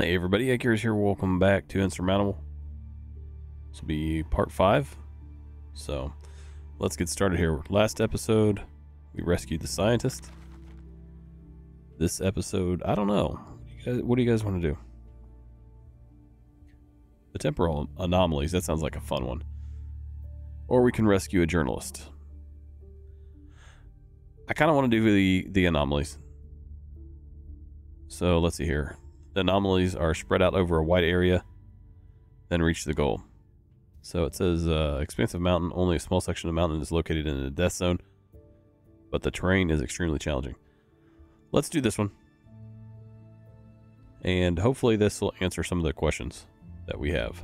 Hey everybody, Accurize here. Welcome back to Insurmountable. This will be part five. So let's get started here. Last episode, we rescued the scientist. This episode, I don't know. What do you guys want to do? The temporal anomalies, that sounds like a fun one. Or we can rescue a journalist. I kind of want to do the, the anomalies. So let's see here. The anomalies are spread out over a wide area, then reach the goal. So it says uh, expansive mountain. Only a small section of mountain is located in the death zone, but the terrain is extremely challenging. Let's do this one, and hopefully this will answer some of the questions that we have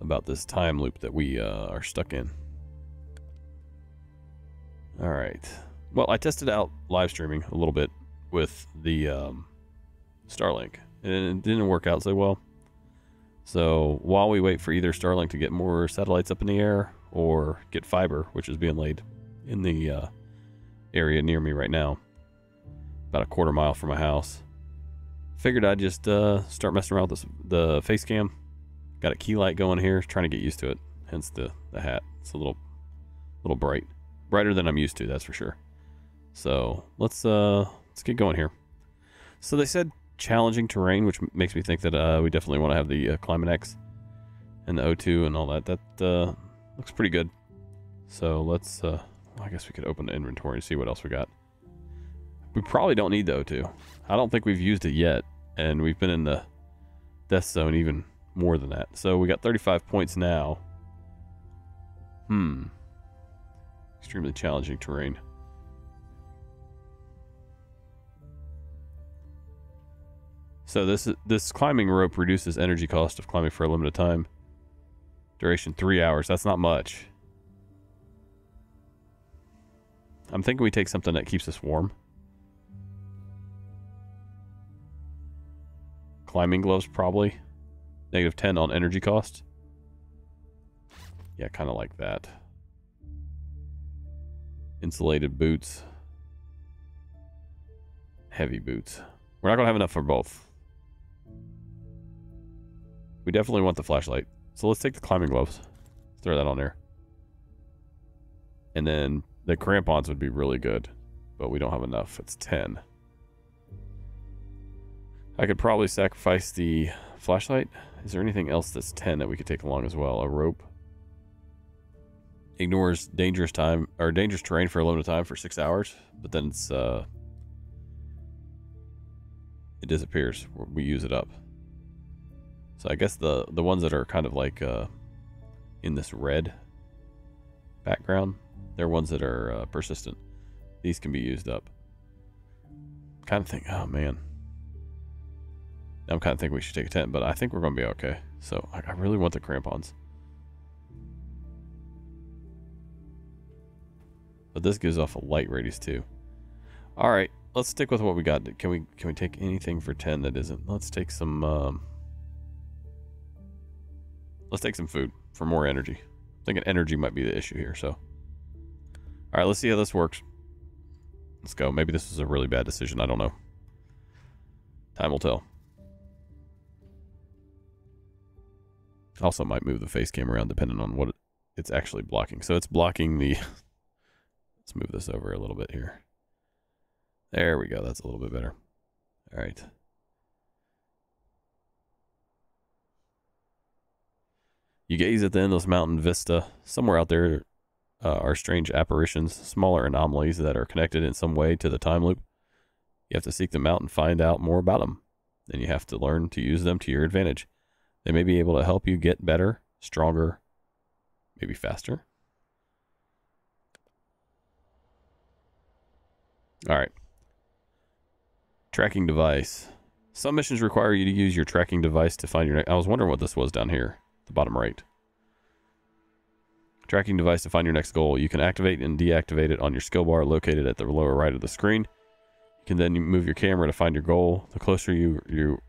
about this time loop that we uh, are stuck in. All right. Well, I tested out live streaming a little bit with the um, Starlink, and it didn't work out so well. So while we wait for either Starlink to get more satellites up in the air or get fiber, which is being laid in the uh, area near me right now, about a quarter mile from my house, figured I'd just uh, start messing around with this, the face cam. Got a key light going here, trying to get used to it. Hence the, the hat. It's a little little bright, brighter than I'm used to. That's for sure. So let's uh let's get going here. So they said challenging terrain, which makes me think that uh, we definitely want to have the uh, Climate X and the O2 and all that. That uh, looks pretty good. So let's, uh, I guess we could open the inventory and see what else we got. We probably don't need the O2. I don't think we've used it yet, and we've been in the death zone even more than that. So we got 35 points now. Hmm. Extremely challenging terrain. So this this climbing rope reduces energy cost of climbing for a limited time. Duration three hours. That's not much. I'm thinking we take something that keeps us warm. Climbing gloves probably. Negative 10 on energy cost. Yeah, kind of like that. Insulated boots. Heavy boots. We're not going to have enough for both. We definitely want the flashlight. So let's take the climbing gloves. Throw that on there. And then the crampons would be really good. But we don't have enough. It's 10. I could probably sacrifice the flashlight. Is there anything else that's 10 that we could take along as well? A rope. Ignores dangerous time or dangerous terrain for a limited time for six hours, but then it's uh it disappears. We use it up. So I guess the the ones that are kind of like uh, in this red background, they're ones that are uh, persistent. These can be used up. Kind of think, oh man. I'm kind of thinking we should take a tent, but I think we're going to be okay. So I, I really want the crampons. But this gives off a light radius too. All right, let's stick with what we got. Can we can we take anything for 10 that isn't? Let's take some um Let's take some food for more energy. I'm thinking energy might be the issue here, so. All right, let's see how this works. Let's go. Maybe this was a really bad decision. I don't know. Time will tell. Also might move the face cam around depending on what it's actually blocking. So it's blocking the... Let's move this over a little bit here. There we go. That's a little bit better. All right. You gaze at the endless mountain vista. Somewhere out there uh, are strange apparitions, smaller anomalies that are connected in some way to the time loop. You have to seek them out and find out more about them. Then you have to learn to use them to your advantage. They may be able to help you get better, stronger, maybe faster. All right. Tracking device. Some missions require you to use your tracking device to find your. I was wondering what this was down here, the bottom right. Tracking device to find your next goal. You can activate and deactivate it on your skill bar located at the lower right of the screen. You can then move your camera to find your goal. The closer you you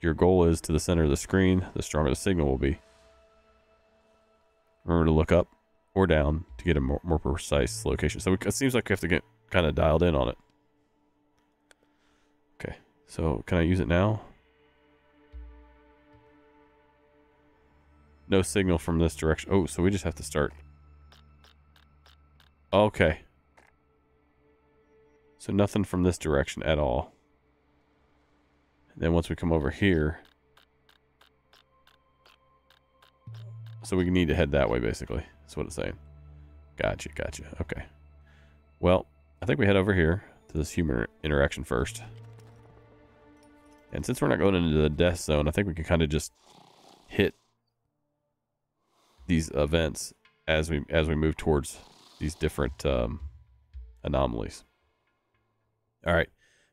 your goal is to the center of the screen, the stronger the signal will be. Remember to look up or down to get a more, more precise location. So it seems like we have to get kind of dialed in on it. Okay, so can I use it now? No signal from this direction. Oh, so we just have to start. Okay. So nothing from this direction at all. And then once we come over here. So we need to head that way, basically. That's what it's saying. Gotcha, gotcha. Okay. Well, I think we head over here to this human interaction first. And since we're not going into the death zone, I think we can kind of just hit these events as we as we move towards these different um, anomalies. All right.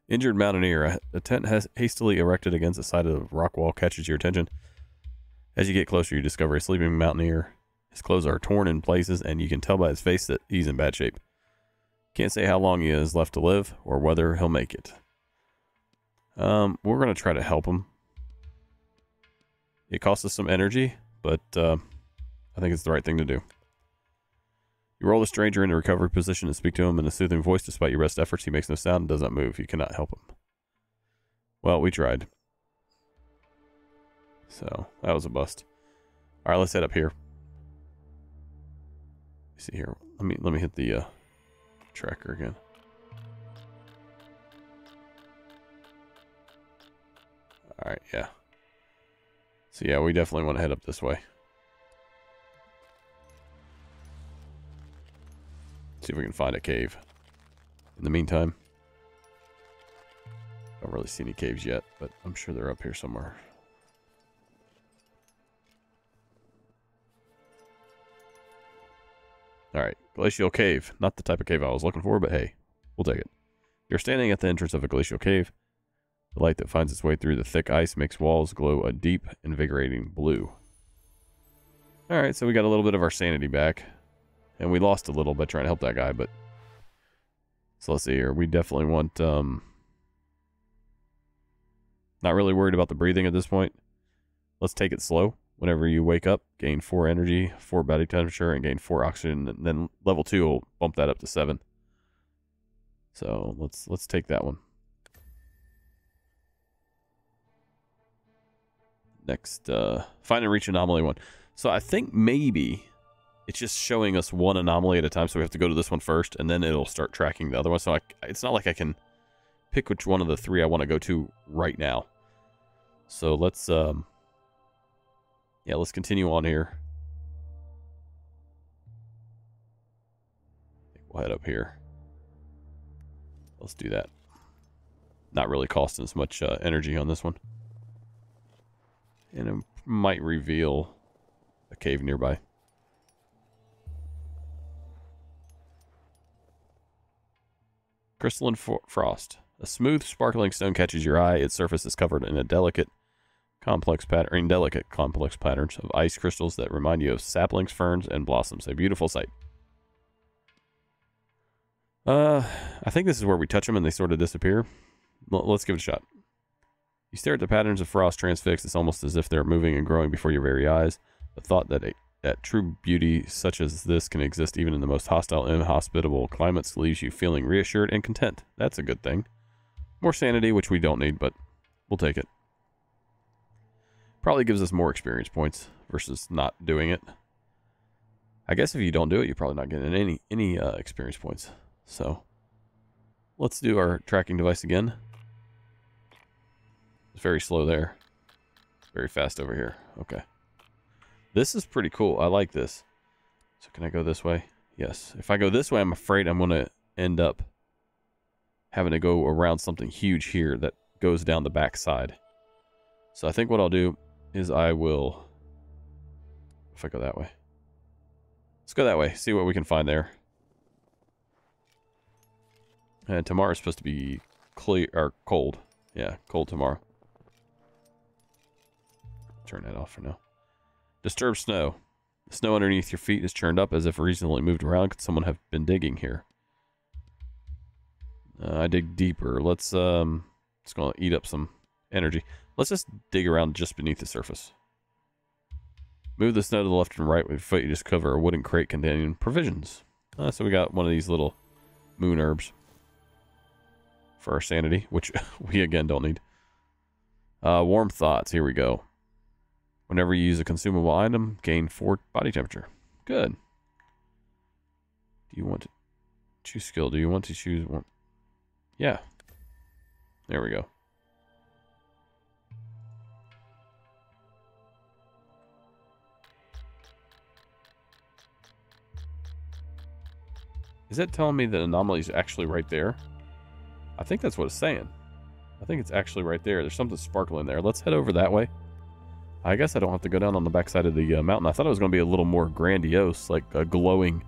Injured mountaineer. A tent has hastily erected against the side of the rock wall catches your attention. As you get closer, you discover a sleeping mountaineer. His clothes are torn in places, and you can tell by his face that he's in bad shape. Can't say how long he has left to live or whether he'll make it. Um, we're going to try to help him. It costs us some energy, but uh, I think it's the right thing to do. You roll the stranger into recovery position and speak to him in a soothing voice. Despite your best efforts, he makes no sound and does not move. You cannot help him. Well, we tried. So, that was a bust. Alright, let's head up here. see here. Let me let me hit the uh, tracker again. Alright, yeah. So yeah, we definitely want to head up this way. See if we can find a cave. In the meantime, don't really see any caves yet, but I'm sure they're up here somewhere. Alright, glacial cave. Not the type of cave I was looking for, but hey, we'll take it. You're standing at the entrance of a glacial cave. The light that finds its way through the thick ice makes walls glow a deep, invigorating blue. Alright, so we got a little bit of our sanity back. And we lost a little by trying to help that guy, but... So let's see here. We definitely want, um... Not really worried about the breathing at this point. Let's take it slow. Whenever you wake up, gain 4 energy, 4 body temperature, and gain 4 oxygen. And then level 2 will bump that up to 7. So let's let's take that one. Next, uh, find and reach anomaly one. So I think maybe it's just showing us one anomaly at a time. So we have to go to this one first, and then it'll start tracking the other one. So I, it's not like I can pick which one of the three I want to go to right now. So let's, um, yeah, let's continue on here. We'll head up here. Let's do that. Not really costing as much uh, energy on this one. And it might reveal a cave nearby. Crystalline frost. A smooth, sparkling stone catches your eye. Its surface is covered in a delicate, complex pattern, delicate, complex patterns of ice crystals that remind you of saplings, ferns, and blossoms. A beautiful sight. Uh, I think this is where we touch them and they sort of disappear. L let's give it a shot. You stare at the patterns of frost transfixed. It's almost as if they're moving and growing before your very eyes. The thought that a, that true beauty such as this can exist even in the most hostile, inhospitable climates leaves you feeling reassured and content. That's a good thing. More sanity, which we don't need, but we'll take it. Probably gives us more experience points versus not doing it. I guess if you don't do it, you're probably not getting any any uh, experience points. So let's do our tracking device again. It's very slow there. Very fast over here. Okay. This is pretty cool. I like this. So can I go this way? Yes. If I go this way, I'm afraid I'm going to end up having to go around something huge here that goes down the back side. So I think what I'll do is I will... If I go that way. Let's go that way. See what we can find there. And tomorrow's supposed to be clear or cold. Yeah, cold tomorrow turn that off for now. Disturbed snow. The snow underneath your feet is churned up as if recently moved around. Could someone have been digging here? Uh, I dig deeper. Let's, um, it's going to eat up some energy. Let's just dig around just beneath the surface. Move the snow to the left and right with your foot. You just cover a wooden crate containing provisions. Uh, so we got one of these little moon herbs for our sanity, which we again don't need. Uh, warm thoughts. Here we go. Whenever you use a consumable item, gain four body temperature. Good. Do you want to choose skill? Do you want to choose one? Yeah. There we go. Is that telling me the anomaly is actually right there? I think that's what it's saying. I think it's actually right there. There's something sparkling there. Let's head over that way. I guess I don't have to go down on the backside of the uh, mountain. I thought it was going to be a little more grandiose, like a glowing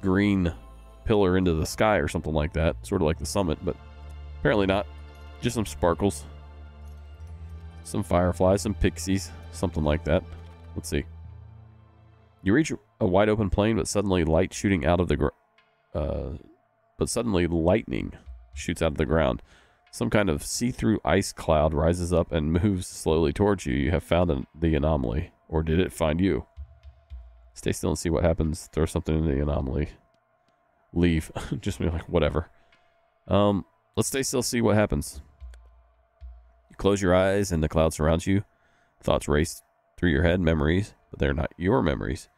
green pillar into the sky or something like that. Sort of like the summit, but apparently not. Just some sparkles. Some fireflies, some pixies, something like that. Let's see. You reach a wide open plain, but suddenly light shooting out of the uh, but suddenly lightning shoots out of the ground. Some kind of see-through ice cloud rises up and moves slowly towards you. You have found an, the anomaly, or did it find you? Stay still and see what happens. Throw something in the anomaly. Leave. Just be like whatever. Um, let's stay still, see what happens. You close your eyes, and the cloud surrounds you. Thoughts race through your head, memories, but they're not your memories.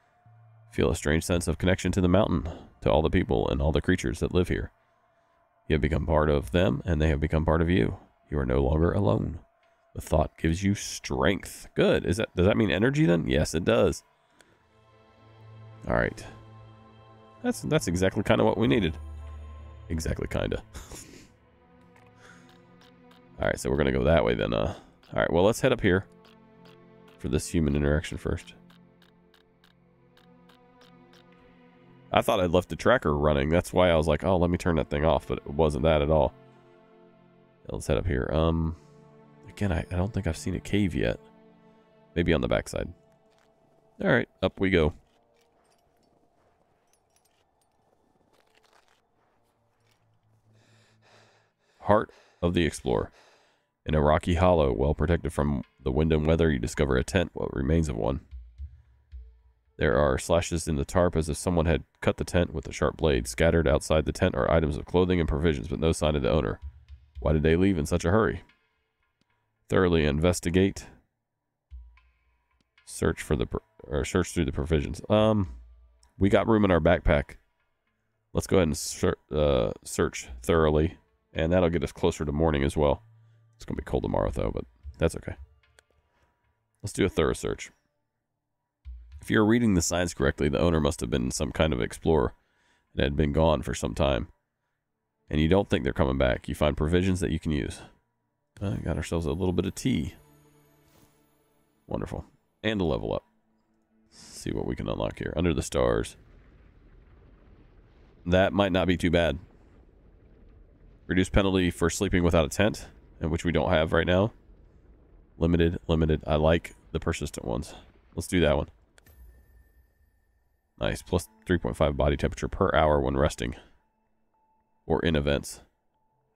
Feel a strange sense of connection to the mountain, to all the people and all the creatures that live here. You have become part of them, and they have become part of you. You are no longer alone. The thought gives you strength. Good. Is that does that mean energy then? Yes, it does. All right. That's that's exactly kind of what we needed. Exactly kind of. all right, so we're gonna go that way then. Uh, all right. Well, let's head up here for this human interaction first. I thought I'd left the tracker running. That's why I was like, oh, let me turn that thing off. But it wasn't that at all. Let's head up here. Um, Again, I, I don't think I've seen a cave yet. Maybe on the backside. All right, up we go. Heart of the Explorer. In a rocky hollow, well protected from the wind and weather, you discover a tent, what remains of one. There are slashes in the tarp as if someone had cut the tent with a sharp blade. Scattered outside the tent are items of clothing and provisions, but no sign of the owner. Why did they leave in such a hurry? Thoroughly investigate. Search for the or search through the provisions. Um, we got room in our backpack. Let's go ahead and ser uh, search thoroughly, and that'll get us closer to morning as well. It's gonna be cold tomorrow though, but that's okay. Let's do a thorough search. If you're reading the signs correctly, the owner must have been some kind of explorer and had been gone for some time. And you don't think they're coming back. You find provisions that you can use. Uh, got ourselves a little bit of tea. Wonderful. And a level up. Let's see what we can unlock here. Under the stars. That might not be too bad. Reduced penalty for sleeping without a tent, and which we don't have right now. Limited, limited. I like the persistent ones. Let's do that one. Nice. Plus 3.5 body temperature per hour when resting. Or in events.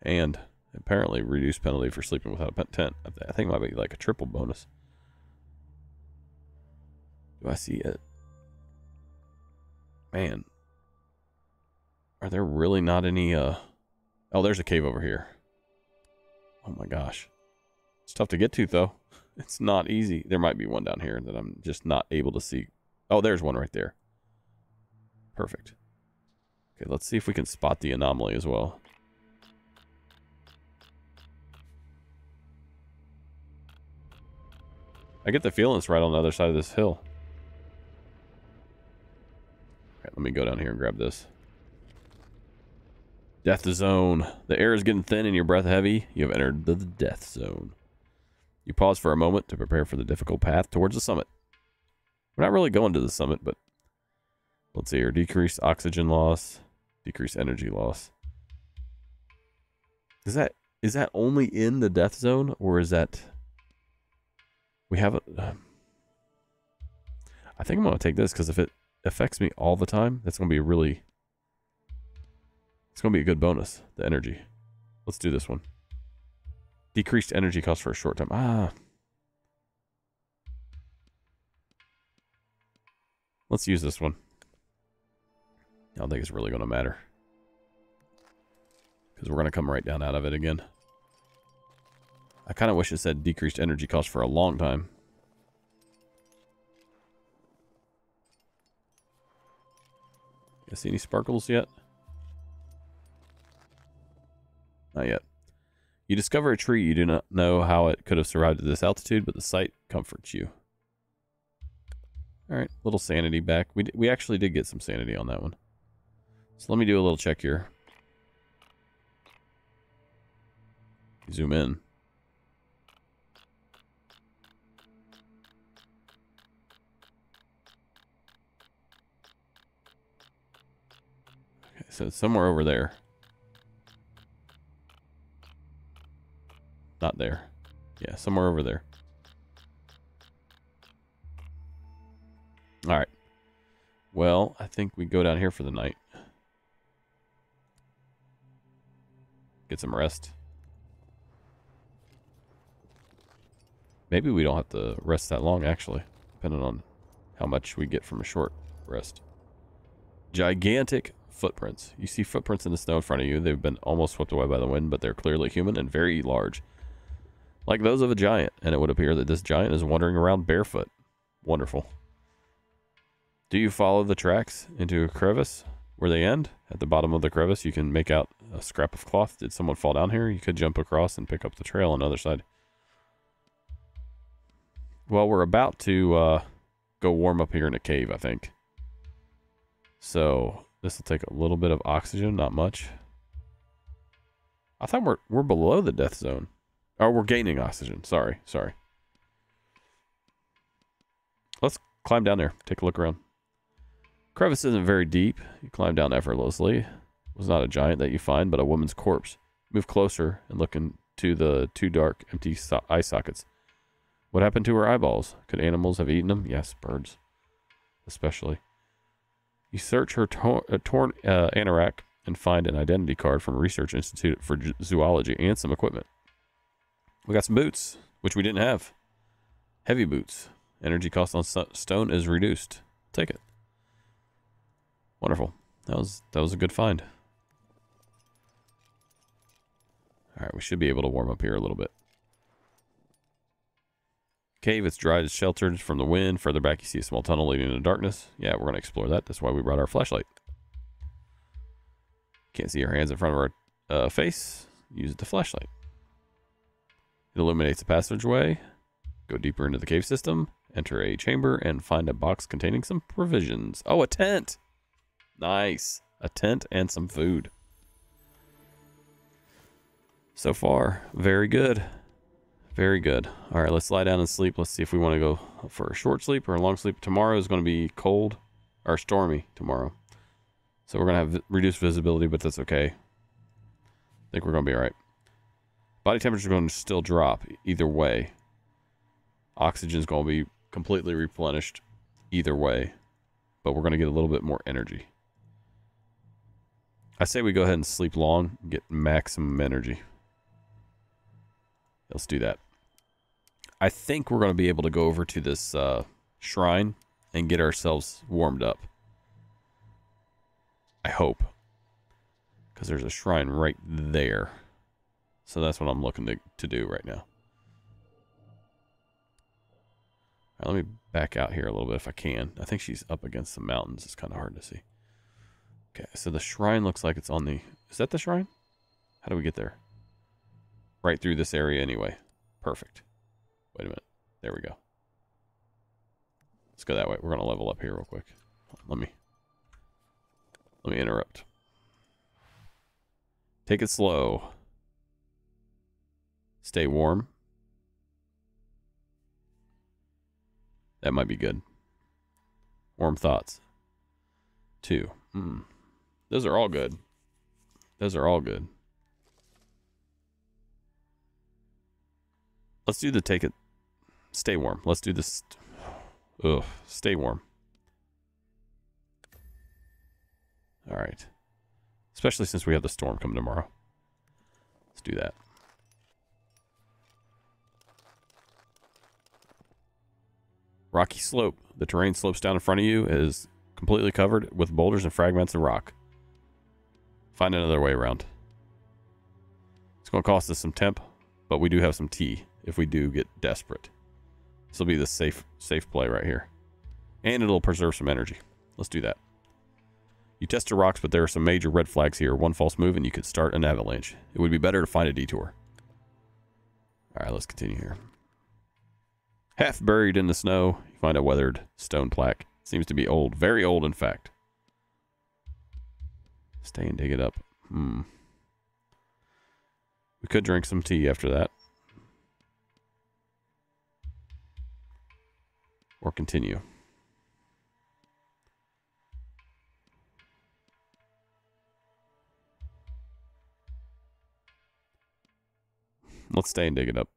And apparently reduced penalty for sleeping without a tent. I think might be like a triple bonus. Do I see it? Man. Are there really not any, uh... Oh, there's a cave over here. Oh my gosh. It's tough to get to, though. It's not easy. There might be one down here that I'm just not able to see. Oh, there's one right there. Perfect. Okay, let's see if we can spot the anomaly as well. I get the feeling it's right on the other side of this hill. Okay, let me go down here and grab this. Death zone. The air is getting thin and your breath heavy. You have entered the death zone. You pause for a moment to prepare for the difficult path towards the summit. We're not really going to the summit, but let's see here. Decreased oxygen loss, decreased energy loss. Is that is that only in the death zone or is that we have I think I'm going to take this because if it affects me all the time, that's going to be really it's going to be a good bonus, the energy. Let's do this one. Decreased energy cost for a short time. Ah. Let's use this one. I don't think it's really going to matter. Because we're going to come right down out of it again. I kind of wish it said decreased energy cost for a long time. You see any sparkles yet? Not yet. You discover a tree you do not know how it could have survived at this altitude, but the sight comforts you. All right, little sanity back. We, we actually did get some sanity on that one. So let me do a little check here. Zoom in. Okay, so it's somewhere over there. Not there. Yeah, somewhere over there. All right. Well, I think we go down here for the night. Get some rest. Maybe we don't have to rest that long, actually, depending on how much we get from a short rest. Gigantic footprints. You see footprints in the snow in front of you. They've been almost swept away by the wind, but they're clearly human and very large like those of a giant, and it would appear that this giant is wandering around barefoot. Wonderful. Do you follow the tracks into a crevice where they end? At the bottom of the crevice, you can make out a scrap of cloth. Did someone fall down here? You could jump across and pick up the trail on the other side. Well, we're about to uh, go warm up here in a cave, I think. So this will take a little bit of oxygen, not much. I thought we're we're below the death zone. Oh, we're gaining oxygen. Sorry, sorry. Let's climb down there. Take a look around. Crevice isn't very deep. You climb down effortlessly. Was not a giant that you find, but a woman's corpse. Move closer and look into the two dark, empty so eye sockets. What happened to her eyeballs? Could animals have eaten them? Yes, birds, especially. You search her tor uh, torn uh, anorak and find an identity card from a research institute for zoology and some equipment. We got some boots, which we didn't have. Heavy boots. Energy cost on stone is reduced. Take it. Wonderful. That was that was a good find. All right, we should be able to warm up here a little bit. Cave, it's dry, it's sheltered from the wind. Further back, you see a small tunnel leading into darkness. Yeah, we're going to explore that. That's why we brought our flashlight. Can't see our hands in front of our uh, face. Use the flashlight. It illuminates a passageway. Go deeper into the cave system. Enter a chamber and find a box containing some provisions. Oh, a tent! Nice. A tent and some food. So far, very good. Very good. All right, let's lie down and sleep. Let's see if we want to go for a short sleep or a long sleep. Tomorrow is going to be cold or stormy tomorrow. So we're going to have reduced visibility, but that's okay. I think we're going to be all right. Body temperature is going to still drop either way. Oxygen is going to be completely replenished either way. But we're going to get a little bit more energy. I say we go ahead and sleep long, get maximum energy. Let's do that. I think we're going to be able to go over to this uh, shrine and get ourselves warmed up. I hope. Because there's a shrine right there. So that's what I'm looking to, to do right now. let me back out here a little bit if I can. I think she's up against the mountains. It's kind of hard to see. Okay, so the shrine looks like it's on the... Is that the shrine? How do we get there? Right through this area anyway. Perfect. Wait a minute. There we go. Let's go that way. We're going to level up here real quick. Let me... Let me interrupt. Take it slow. Stay warm. That might be good. Warm thoughts. Two. Mm. Those are all good. Those are all good. Let's do the take it. Stay warm. Let's do this. Ugh. Stay warm. All right. Especially since we have the storm coming tomorrow. Let's do that. Rocky slope. The terrain slopes down in front of you is completely covered with boulders and fragments of rock. Find another way around. It's going to cost us some temp, but we do have some tea if we do get desperate. This will be the safe safe play right here. And it'll preserve some energy. Let's do that. You test the rocks, but there are some major red flags here. One false move and you could start an avalanche. It would be better to find a detour. All right, let's continue here. Half buried in the snow, you find a weathered stone plaque. Seems to be old, very old, in fact. Stay and dig it up. Hmm. We could drink some tea after that. Or continue. Let's stay and dig it up.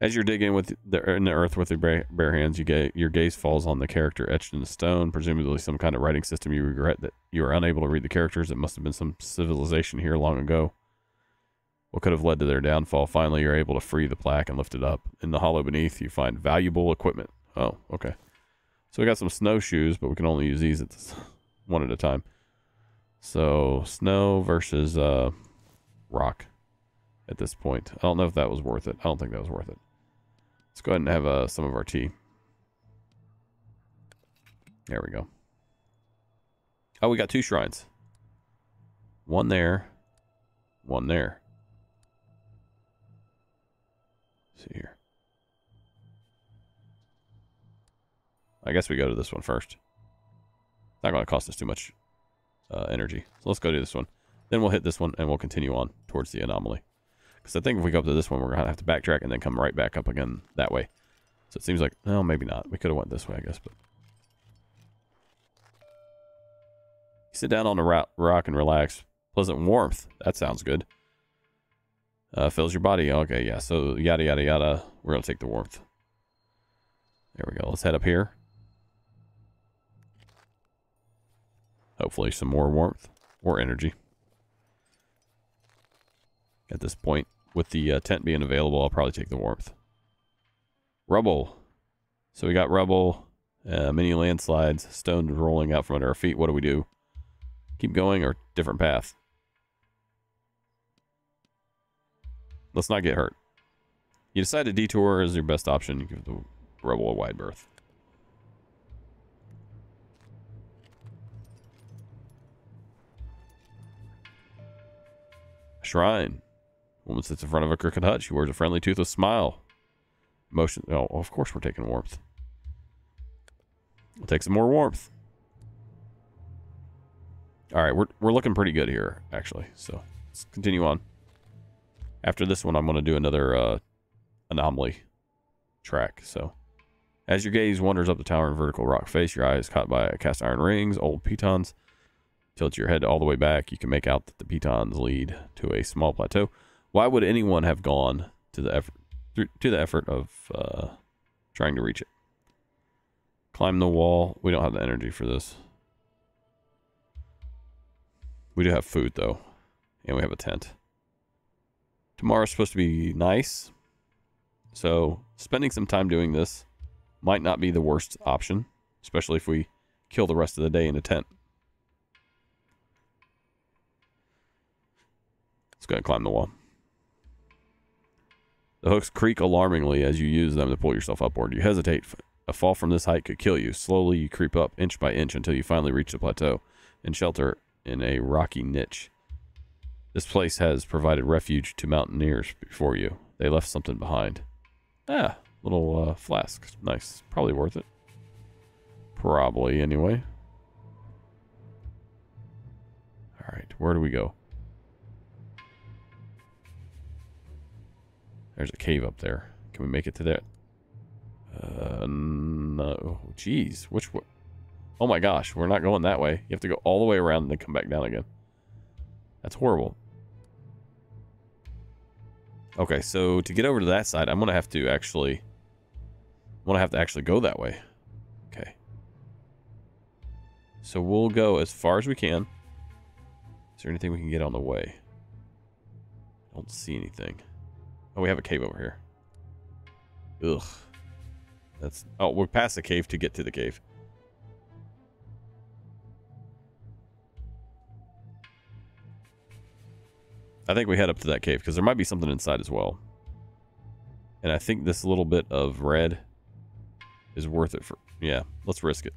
As you're digging with the in the earth with your bare, hands, you get your gaze falls on the character etched in the stone, presumably some kind of writing system. You regret that you are unable to read the characters. It must have been some civilization here long ago. What could have led to their downfall? Finally, you're able to free the plaque and lift it up. In the hollow beneath, you find valuable equipment. Oh, okay. So we got some snowshoes, but we can only use these at this, one at a time. So snow versus uh, rock at this point. I don't know if that was worth it. I don't think that was worth it. Let's go ahead and have uh, some of our tea. There we go. Oh, we got two shrines. One there. One there. See here. I guess we go to this one first. It's not going to cost us too much uh, energy. So let's go do this one. Then we'll hit this one and we'll continue on towards the anomaly. Because I think if we go up to this one, we're going to have to backtrack and then come right back up again that way. So it seems like, no, maybe not. We could have went this way, I guess. But Sit down on a rock and relax. Pleasant warmth. That sounds good. Uh, fills your body. Okay, yeah. So yada, yada, yada. We're going to take the warmth. There we go. Let's head up here. Hopefully some more warmth or energy at this point. With the uh, tent being available, I'll probably take the warmth. Rubble. So we got rubble, uh, mini landslides, stone rolling out from under our feet. What do we do? Keep going or different path? Let's not get hurt. You decide a detour is your best option. You give the rebel a wide berth. Shrine. Woman sits in front of a crooked hut. She wears a friendly, toothless smile. Motion. Oh, of course we're taking warmth. We'll take some more warmth. All right, we're we're looking pretty good here, actually. So let's continue on. After this one, I'm going to do another uh, anomaly track. So, as your gaze wanders up the towering vertical rock face, your eye is caught by cast iron rings, old pitons. Tilt your head all the way back. You can make out that the pitons lead to a small plateau why would anyone have gone to the effort to the effort of uh, trying to reach it? Climb the wall. We don't have the energy for this. We do have food though, and we have a tent. Tomorrow's supposed to be nice, so spending some time doing this might not be the worst option, especially if we kill the rest of the day in a tent. Let's go and climb the wall. The hooks creak alarmingly as you use them to pull yourself upward. You hesitate. A fall from this height could kill you. Slowly, you creep up inch by inch until you finally reach the plateau and shelter in a rocky niche. This place has provided refuge to mountaineers before you. They left something behind. Ah, little uh, flask. Nice. Probably worth it. Probably, anyway. All right, where do we go? There's a cave up there. Can we make it to that? Uh, no. Jeez. Which way? Oh my gosh. We're not going that way. You have to go all the way around and then come back down again. That's horrible. Okay, so to get over to that side, I'm going to have to actually... I'm going to have to actually go that way. Okay. So we'll go as far as we can. Is there anything we can get on the way? I don't see anything. Oh, we have a cave over here. Ugh. That's... Oh, we're past the cave to get to the cave. I think we head up to that cave because there might be something inside as well. And I think this little bit of red is worth it for... Yeah, let's risk it.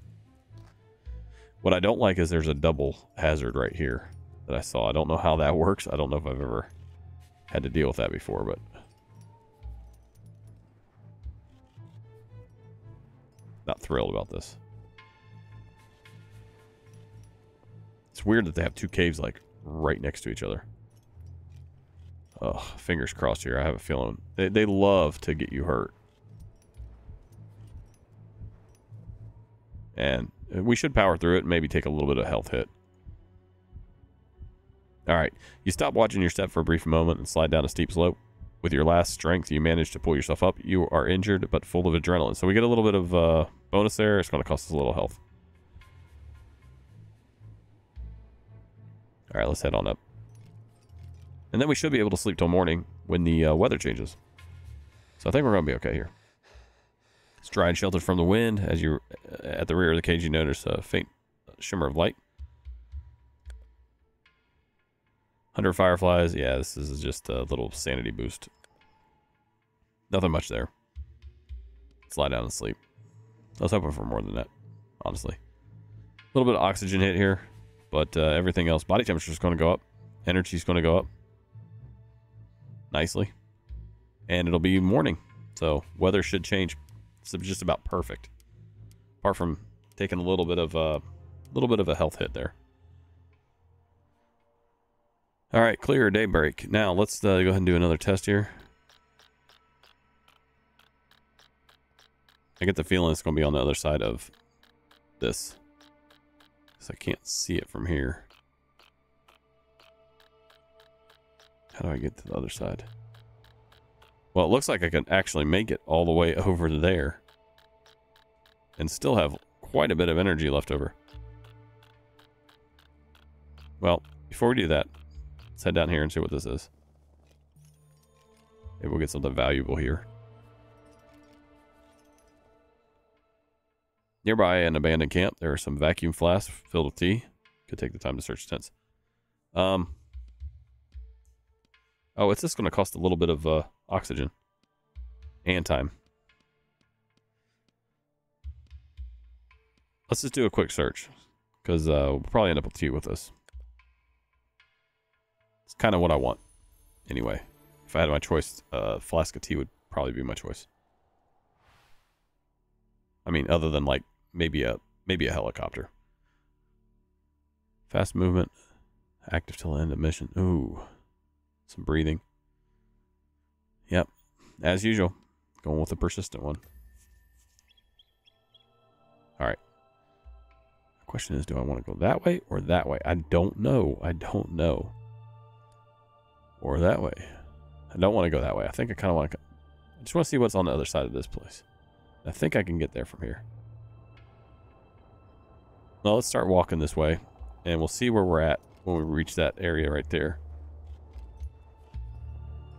What I don't like is there's a double hazard right here that I saw. I don't know how that works. I don't know if I've ever had to deal with that before, but not thrilled about this. It's weird that they have two caves like right next to each other. Oh, fingers crossed here. I have a feeling they, they love to get you hurt. And we should power through it and maybe take a little bit of health hit. All right. You stop watching your step for a brief moment and slide down a steep slope. With your last strength, you manage to pull yourself up. You are injured, but full of adrenaline. So we get a little bit of uh, bonus there. It's going to cost us a little health. All right, let's head on up. And then we should be able to sleep till morning when the uh, weather changes. So I think we're going to be okay here. It's dry and sheltered from the wind. As you're uh, at the rear of the cage, you notice a faint shimmer of light. 100 fireflies. Yeah, this is just a little sanity boost. Nothing much there. Let's lie down and sleep. I was hoping for more than that, honestly. A little bit of oxygen hit here, but uh, everything else, body temperature is going to go up. Energy is going to go up nicely. And it'll be morning, so weather should change it's just about perfect. Apart from taking a little bit of a uh, little bit of a health hit there. All right, clear daybreak. Now let's uh, go ahead and do another test here. I get the feeling it's going to be on the other side of this. Because I can't see it from here. How do I get to the other side? Well, it looks like I can actually make it all the way over there. And still have quite a bit of energy left over. Well, before we do that, let's head down here and see what this is. Maybe we'll get something valuable here. Nearby an abandoned camp, there are some vacuum flasks filled with tea. Could take the time to search tents. Um, oh, it's just going to cost a little bit of uh, oxygen and time. Let's just do a quick search because uh, we'll probably end up with tea with this. It's kind of what I want anyway. If I had my choice, uh, flask of tea would probably be my choice. I mean, other than like maybe a maybe a helicopter. Fast movement, active till end of mission. Ooh, some breathing. Yep, as usual, going with the persistent one. All right. The question is, do I want to go that way or that way? I don't know. I don't know. Or that way. I don't want to go that way. I think I kind of want to. I just want to see what's on the other side of this place. I think I can get there from here. Well, let's start walking this way, and we'll see where we're at when we reach that area right there.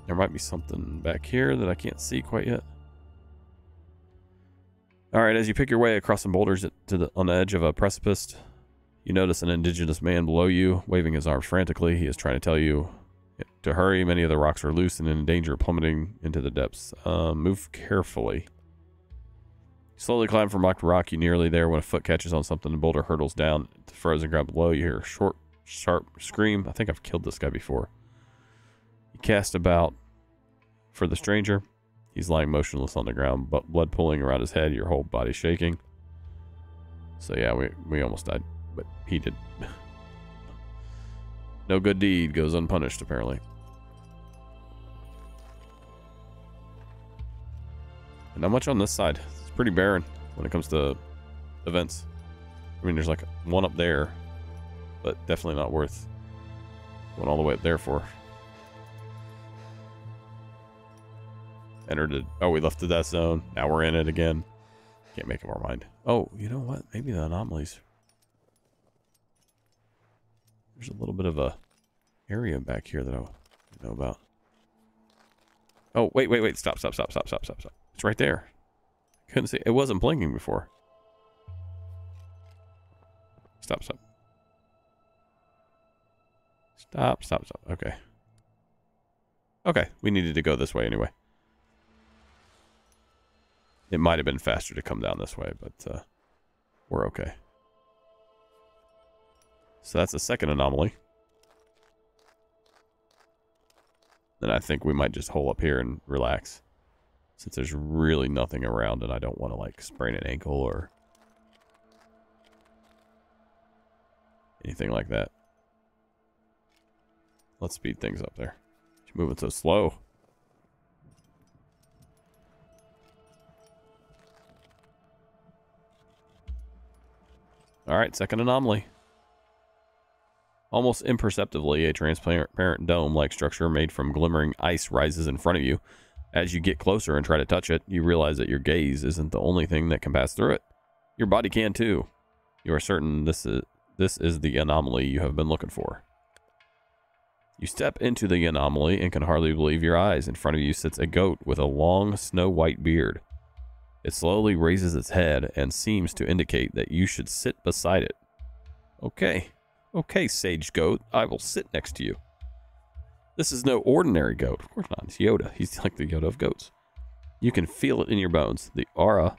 There might be something back here that I can't see quite yet. All right, as you pick your way across some boulders to the, on the edge of a precipice, you notice an indigenous man below you, waving his arms frantically. He is trying to tell you to hurry. Many of the rocks are loose and in danger of plummeting into the depths. Uh, move carefully. Slowly climb from rock to rock. You nearly there when a foot catches on something. The boulder hurtles down the frozen ground below. You hear a short, sharp scream. I think I've killed this guy before. You cast about for the stranger. He's lying motionless on the ground, but blood pooling around his head, your whole body shaking. So yeah, we, we almost died, but he did. no good deed goes unpunished, apparently. And not much on this side. It's pretty barren when it comes to events. I mean, there's like one up there, but definitely not worth going all the way up there for. Entered it. Oh, we left the death zone. Now we're in it again. Can't make up our mind. Oh, you know what? Maybe the anomalies. There's a little bit of a area back here that I know about. Oh, wait, wait, wait. Stop, stop, stop, stop, stop, stop, stop. It's right there. Couldn't see. It wasn't blinking before. Stop, stop. Stop, stop, stop. Okay. Okay, we needed to go this way anyway. It might have been faster to come down this way, but uh, we're okay. So that's a second anomaly. Then I think we might just hole up here and relax. Since there's really nothing around and I don't want to like sprain an ankle or anything like that. Let's speed things up there. You're moving so slow. All right, second anomaly. Almost imperceptibly, a transparent dome-like structure made from glimmering ice rises in front of you. As you get closer and try to touch it, you realize that your gaze isn't the only thing that can pass through it. Your body can too. You are certain this is this is the anomaly you have been looking for. You step into the anomaly and can hardly believe your eyes. In front of you sits a goat with a long snow white beard. It slowly raises its head and seems to indicate that you should sit beside it. Okay, okay, sage goat, I will sit next to you. This is no ordinary goat. Of course not. It's Yoda. He's like the Yoda of goats. You can feel it in your bones. The aura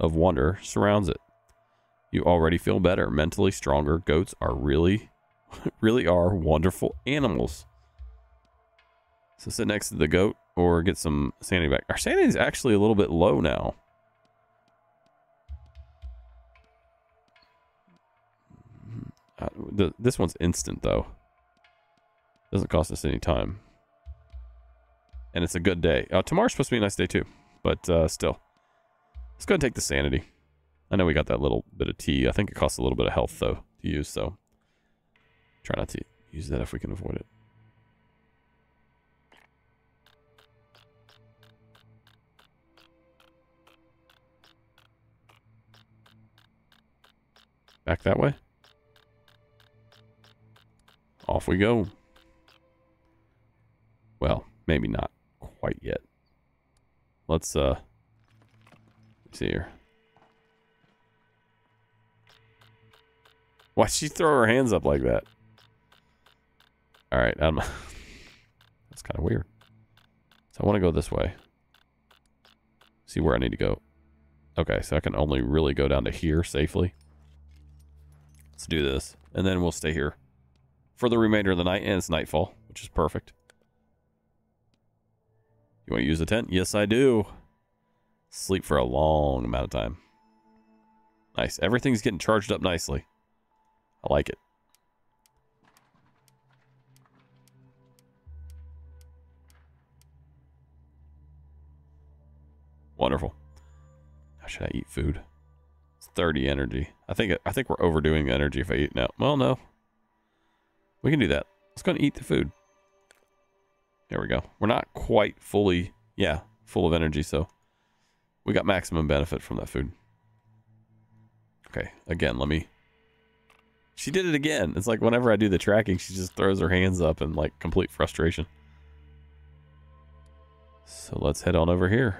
of wonder surrounds it. You already feel better, mentally stronger. Goats are really, really are wonderful animals. So sit next to the goat or get some sanity back. Our sanity is actually a little bit low now. Uh, the, this one's instant though. Doesn't cost us any time. And it's a good day. Uh, tomorrow's supposed to be a nice day too. But uh, still. Let's go and take the sanity. I know we got that little bit of tea. I think it costs a little bit of health though to use, so try not to use that if we can avoid it. Back that way. Off we go. Well, maybe not quite yet. Let's uh see here. Why'd she throw her hands up like that? All right, I'm. That's kind of weird. So I want to go this way. See where I need to go. Okay, so I can only really go down to here safely. Let's do this, and then we'll stay here for the remainder of the night, and it's nightfall, which is perfect. You want to use the tent? Yes, I do. Sleep for a long amount of time. Nice. Everything's getting charged up nicely. I like it. Wonderful. How should I eat food? It's 30 energy. I think I think we're overdoing the energy if I eat now. Well, no. We can do that. Let's go and eat the food. There we go. We're not quite fully, yeah, full of energy, so we got maximum benefit from that food. Okay, again, let me she did it again. It's like whenever I do the tracking, she just throws her hands up in like complete frustration. So let's head on over here.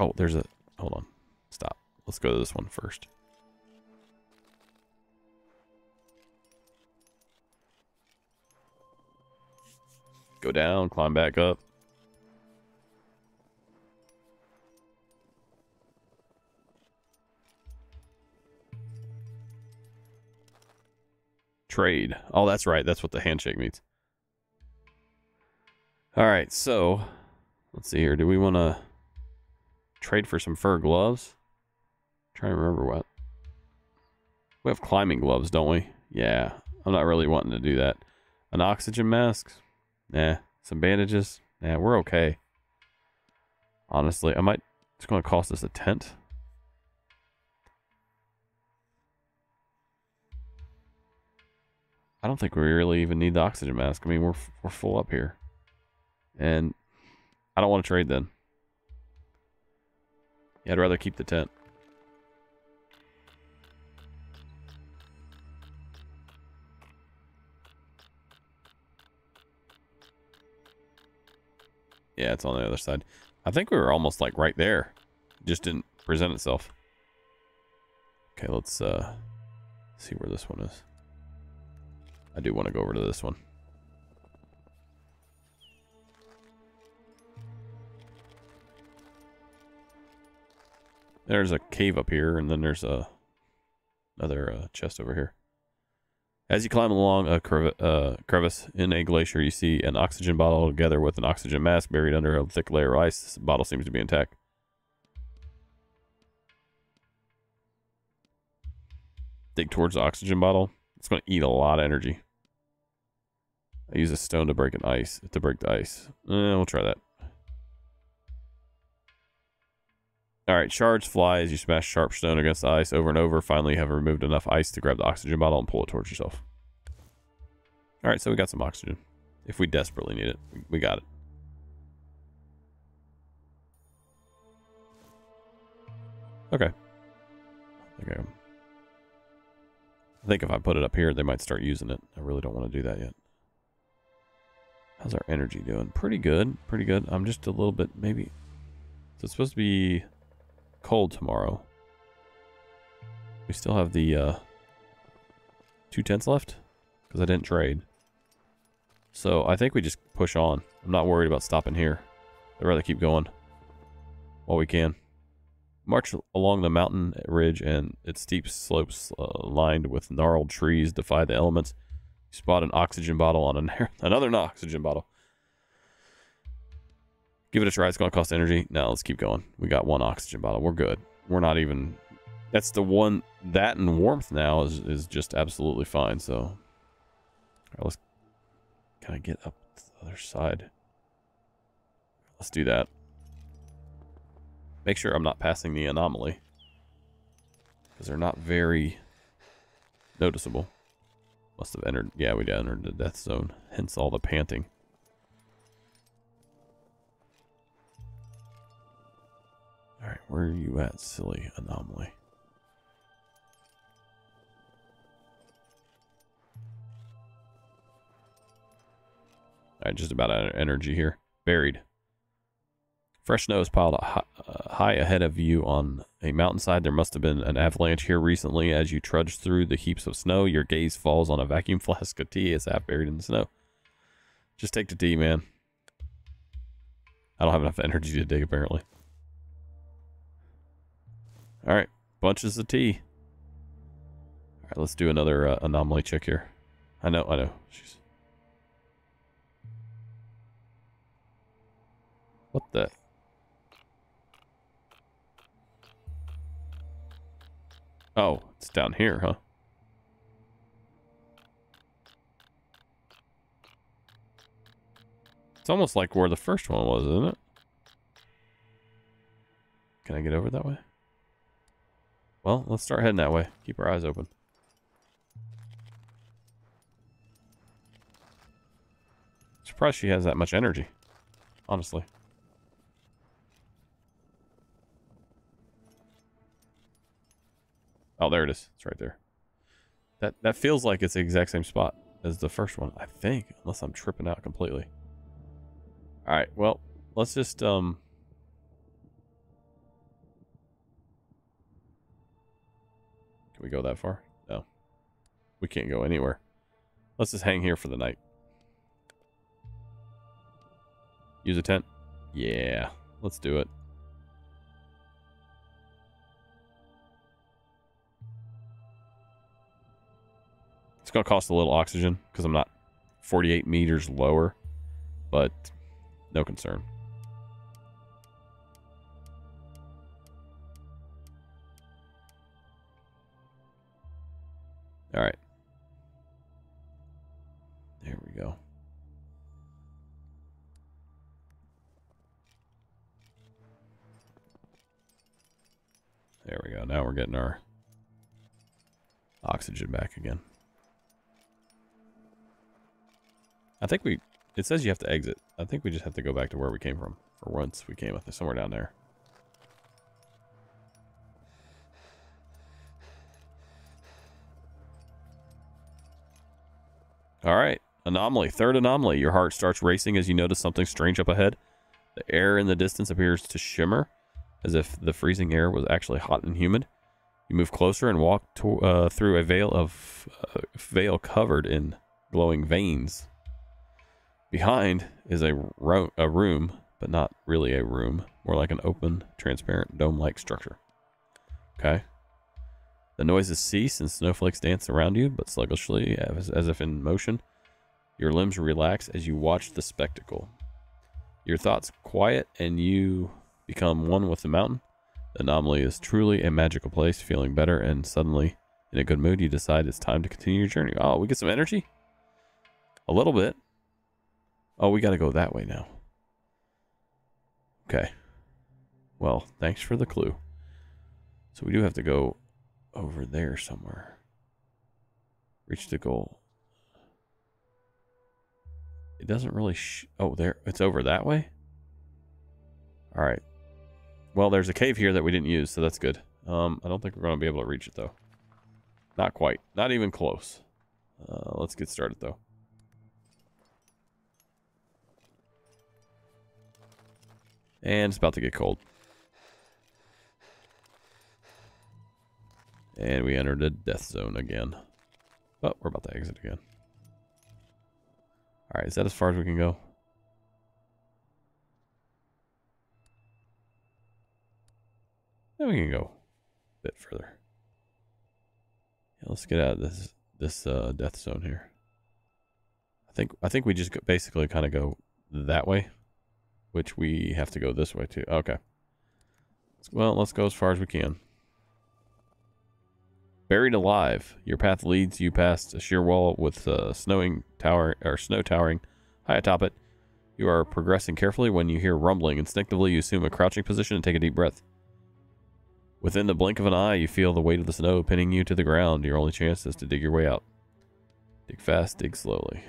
Oh, there's a... Hold on. Let's go to this one first. Go down, climb back up. Trade. Oh, that's right. That's what the handshake means. All right, so let's see here. Do we want to trade for some fur gloves? Trying to remember what. We have climbing gloves, don't we? Yeah, I'm not really wanting to do that. An oxygen mask? Nah. Some bandages? Nah, we're okay. Honestly, I might. It's going to cost us a tent. I don't think we really even need the oxygen mask. I mean, we're we're full up here, and I don't want to trade then. Yeah, I'd rather keep the tent. Yeah, it's on the other side. I think we were almost like right there. It just didn't present itself. Okay, let's uh see where this one is. I do want to go over to this one. There's a cave up here, and then there's a another uh, chest over here. As you climb along a crev- uh, crevice in a glacier, you see an oxygen bottle together with an oxygen mask buried under a thick layer of ice. This bottle seems to be intact. Dig towards the oxygen bottle. It's going to eat a lot of energy. I use a stone to break an ice to break the ice. Eh, we'll try that. All right, shards fly as you smash sharp stone against the ice over and over. Finally, you have removed enough ice to grab the oxygen bottle and pull it towards yourself. All right, so we got some oxygen. If we desperately need it, we got it. Okay. Okay. I think if I put it up here, they might start using it. I really don't want to do that yet. How's our energy doing? Pretty good. Pretty good. I'm just a little bit, maybe. So it's supposed to be cold tomorrow. We still have the uh, two tents left because I didn't trade. So I think we just push on. I'm not worried about stopping here. I'd rather keep going while we can. March along the mountain ridge and its steep slopes uh, lined with gnarled trees defy the elements. You spot an oxygen bottle on an another oxygen bottle. Give it a try. It's going to cost energy. Now let's keep going. We got one oxygen bottle. We're good. We're not even... That's the one... That and warmth now is, is just absolutely fine. So... All right, let's... Can I get up to the other side? Let's do that. Make sure I'm not passing the anomaly. Because they're not very noticeable. Must have entered... Yeah, we entered the death zone. Hence all the panting. Where are you at, silly anomaly? Alright, just about out of energy here. Buried. Fresh snow is piled uh, high ahead of you on a mountainside. There must have been an avalanche here recently. As you trudge through the heaps of snow, your gaze falls on a vacuum flask of tea. It's half buried in the snow. Just take the tea, man. I don't have enough energy to dig, apparently. All right, bunches of tea. All right, let's do another uh, anomaly check here. I know, I know. What the? Oh, it's down here, huh? It's almost like where the first one was, isn't it? Can I get over that way? Well, let's start heading that way. Keep our eyes open. Surprised she has that much energy. Honestly. Oh, there it is. It's right there. That that feels like it's the exact same spot as the first one, I think, unless I'm tripping out completely. All right, well, let's just um Can we go that far? No. We can't go anywhere. Let's just hang here for the night. Use a tent? Yeah, let's do it. It's going to cost a little oxygen because I'm not 48 meters lower, but no concern. All right. There we go. There we go. Now we're getting our oxygen back again. I think we... It says you have to exit. I think we just have to go back to where we came from. For once we came up somewhere down there. All right. Anomaly. Third anomaly. Your heart starts racing as you notice something strange up ahead. The air in the distance appears to shimmer as if the freezing air was actually hot and humid. You move closer and walk to, uh, through a veil of uh, veil covered in glowing veins. Behind is a, a room, but not really a room, more like an open, transparent, dome-like structure. Okay. The noises cease and snowflakes dance around you, but sluggishly, as, as if in motion. Your limbs relax as you watch the spectacle. Your thoughts quiet and you become one with the mountain. The anomaly is truly a magical place, feeling better and suddenly in a good mood, you decide it's time to continue your journey. Oh, we get some energy? A little bit. Oh, we got to go that way now. Okay. Well, thanks for the clue. So we do have to go over there somewhere. Reach the goal. It doesn't really Oh, there. It's over that way? All right. Well, there's a cave here that we didn't use, so that's good. Um, I don't think we're going to be able to reach it, though. Not quite. Not even close. Uh, let's get started, though. And it's about to get cold. And we entered a death zone again. But we're about to exit again. Alright, is that as far as we can go? Then we can go a bit further. Yeah, let's get out of this this uh, death zone here. I think I think we just basically kind of go that way, which we have to go this way too. Okay. Well, let's go as far as we can. Buried alive, your path leads you past a sheer wall with a snowing tower or snow towering high atop it. You are progressing carefully when you hear rumbling. Instinctively, you assume a crouching position and take a deep breath. Within the blink of an eye, you feel the weight of the snow pinning you to the ground. Your only chance is to dig your way out. Dig fast, dig slowly.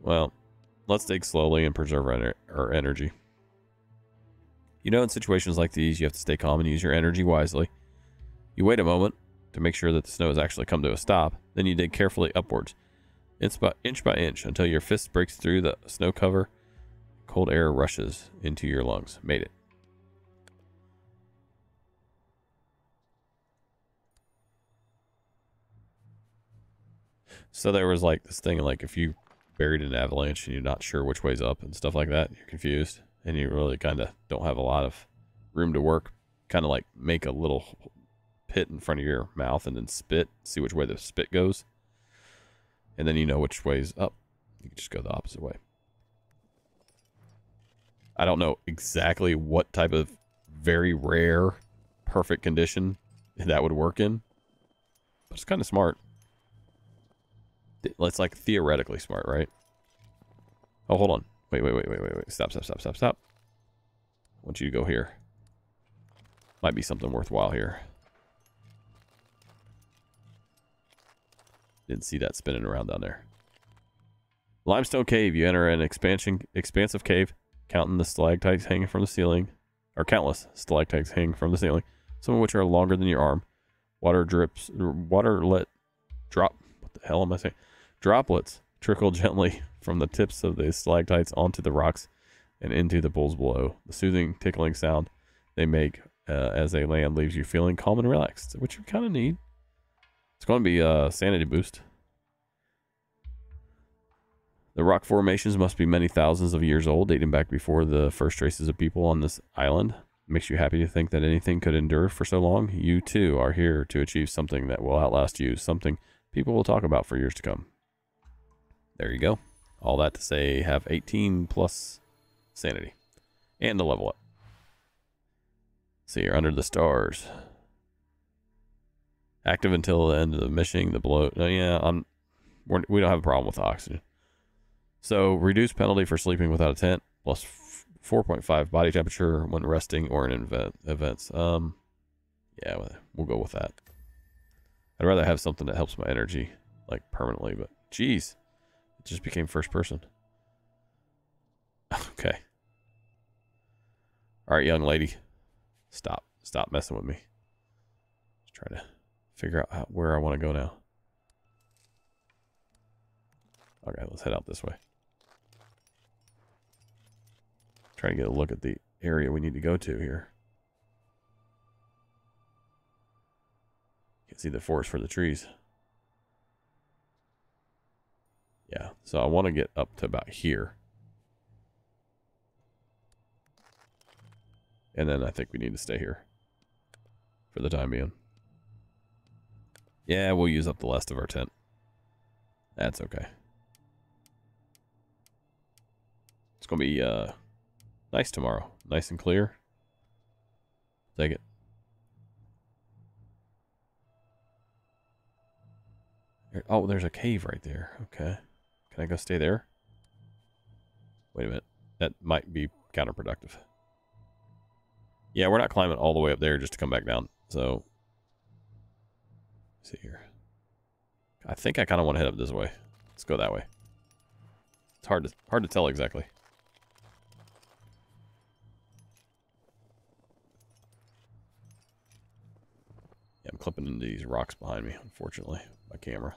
Well, let's dig slowly and preserve our energy. You know, in situations like these, you have to stay calm and use your energy wisely. You wait a moment to make sure that the snow has actually come to a stop. Then you dig carefully upwards, inch by inch, by inch until your fist breaks through the snow cover. Cold air rushes into your lungs. Made it. So there was like this thing like if you buried in an avalanche and you're not sure which way's up and stuff like that, you're confused and you really kind of don't have a lot of room to work, kind of like make a little pit in front of your mouth and then spit, see which way the spit goes. And then you know which way's up. You can just go the opposite way. I don't know exactly what type of very rare, perfect condition that would work in, but it's kind of smart. It's like theoretically smart, right? Oh, hold on. Wait, wait, wait, wait, wait, wait. Stop, stop, stop, stop, stop. I want you to go here. Might be something worthwhile here. Didn't see that spinning around down there. Limestone cave. You enter an expansion, expansive cave, counting the stalactites hanging from the ceiling, or countless stalactites hanging from the ceiling, some of which are longer than your arm. Water drips, water let drop. What the hell am I saying? Droplets trickle gently from the tips of the stalactites onto the rocks and into the pools below. The soothing, tickling sound they make uh, as they land leaves you feeling calm and relaxed, which you kind of need. It's going to be a sanity boost. The rock formations must be many thousands of years old, dating back before the first traces of people on this island. It makes you happy to think that anything could endure for so long. You too are here to achieve something that will outlast you, something people will talk about for years to come. There you go. All that to say, have 18 plus sanity. And to level up. See, you're under the stars. Active until the end of the mission. The below. Oh, yeah, I'm. We're, we do not have a problem with oxygen. So, reduced penalty for sleeping without a tent, plus 4.5 body temperature when resting or in event, events. Um, yeah, we'll go with that. I'd rather have something that helps my energy, like permanently, but geez just became first person. Okay. All right, young lady. Stop. Stop messing with me. Just trying to figure out how, where I want to go now. Okay, let's head out this way. Try to get a look at the area we need to go to here. You can see the forest for the trees. So I want to get up to about here. And then I think we need to stay here for the time being. Yeah, we'll use up the last of our tent. That's okay. It's going to be uh, nice tomorrow. Nice and clear. Take it. Oh, there's a cave right there. Okay. Can I go stay there? Wait a minute. That might be counterproductive. Yeah, we're not climbing all the way up there just to come back down. So, see here. I think I kind of want to head up this way. Let's go that way. It's hard to hard to tell exactly. Yeah, I'm clipping into these rocks behind me, unfortunately, my camera.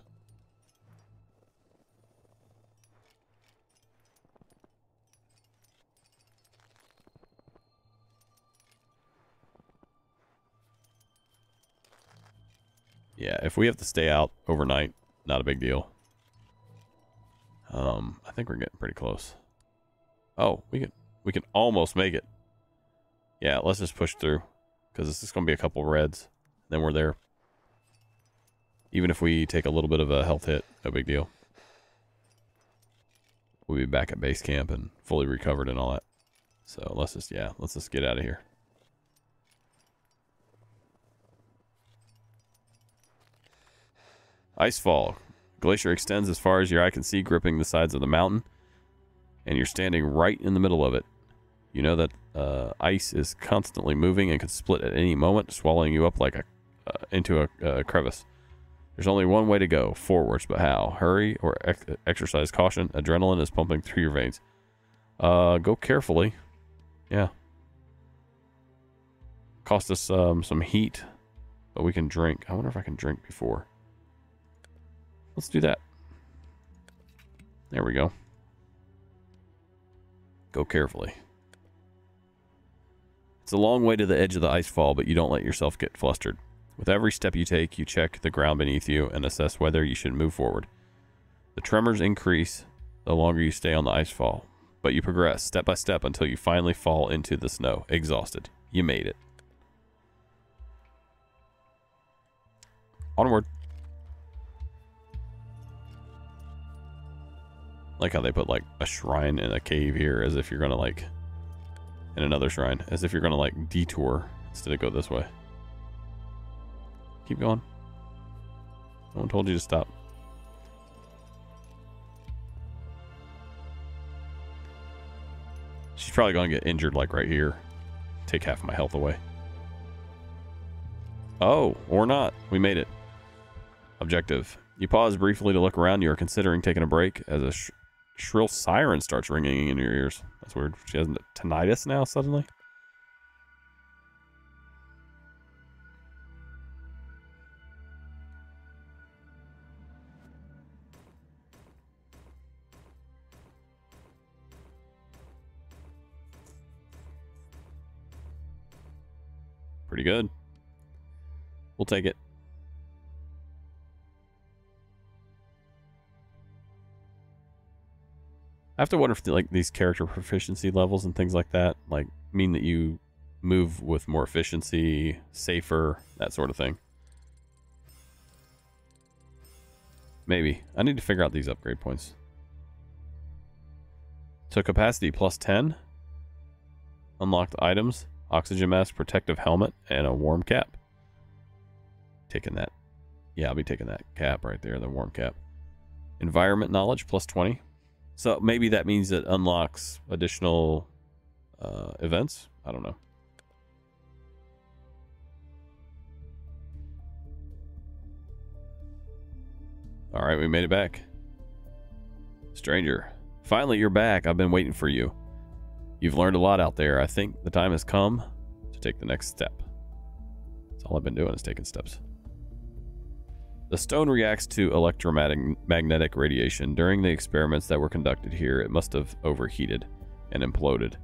Yeah, if we have to stay out overnight, not a big deal. Um, I think we're getting pretty close. Oh, we can we can almost make it. Yeah, let's just push through because this is going to be a couple reds. Then we're there. Even if we take a little bit of a health hit, no big deal. We'll be back at base camp and fully recovered and all that. So let's just, yeah, let's just get out of here. Icefall. Glacier extends as far as your eye can see, gripping the sides of the mountain, and you're standing right in the middle of it. You know that uh, ice is constantly moving and could split at any moment, swallowing you up like a uh, into a, a, crevice. There's only one way to go, forwards, but how? Hurry or ex exercise caution. Adrenaline is pumping through your veins. Uh, go carefully. Yeah. Cost us um, some heat, but we can drink. I wonder if I can drink before. Let's do that. There we go. Go carefully. It's a long way to the edge of the ice fall, but you don't let yourself get flustered. With every step you take, you check the ground beneath you and assess whether you should move forward. The tremors increase the longer you stay on the ice fall, but you progress step by step until you finally fall into the snow, exhausted. You made it. Onward. Like how they put like a shrine in a cave here as if you're gonna like in another shrine as if you're gonna like detour instead of go this way. Keep going. No one told you to stop. She's probably gonna get injured like right here. Take half my health away. Oh or not. We made it. Objective. You pause briefly to look around. You are considering taking a break as a shrill siren starts ringing in your ears. That's weird. She has tinnitus now suddenly. Pretty good. We'll take it. I have to wonder if the, like these character proficiency levels and things like that like mean that you move with more efficiency, safer, that sort of thing. Maybe. I need to figure out these upgrade points. So capacity plus 10. Unlocked items, oxygen mask, protective helmet, and a warm cap. Taking that. Yeah, I'll be taking that cap right there, the warm cap. Environment knowledge plus 20. So maybe that means it unlocks additional uh, events. I don't know. All right, we made it back. Stranger, finally you're back. I've been waiting for you. You've learned a lot out there. I think the time has come to take the next step. That's all I've been doing is taking steps. The stone reacts to electromagnetic radiation. During the experiments that were conducted here, it must have overheated and imploded.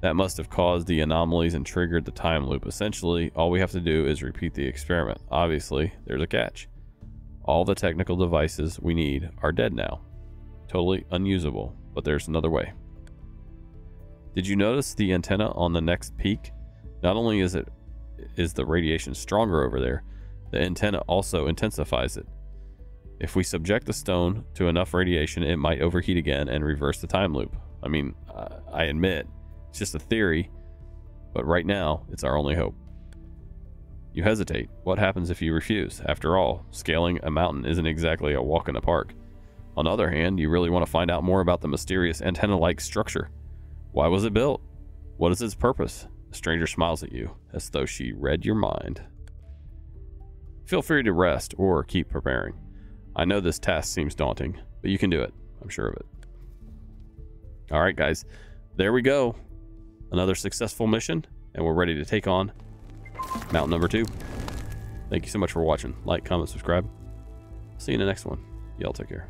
That must have caused the anomalies and triggered the time loop. Essentially, all we have to do is repeat the experiment. Obviously, there's a catch. All the technical devices we need are dead now. Totally unusable, but there's another way. Did you notice the antenna on the next peak? Not only is it is the radiation stronger over there, the antenna also intensifies it. If we subject the stone to enough radiation, it might overheat again and reverse the time loop. I mean, I admit, it's just a theory, but right now, it's our only hope. You hesitate. What happens if you refuse? After all, scaling a mountain isn't exactly a walk in the park. On the other hand, you really want to find out more about the mysterious antenna like structure. Why was it built? What is its purpose? The stranger smiles at you, as though she read your mind. Feel free to rest or keep preparing. I know this task seems daunting, but you can do it. I'm sure of it. All right, guys, there we go. Another successful mission, and we're ready to take on mountain number two. Thank you so much for watching. Like, comment, subscribe. See you in the next one. Y'all take care.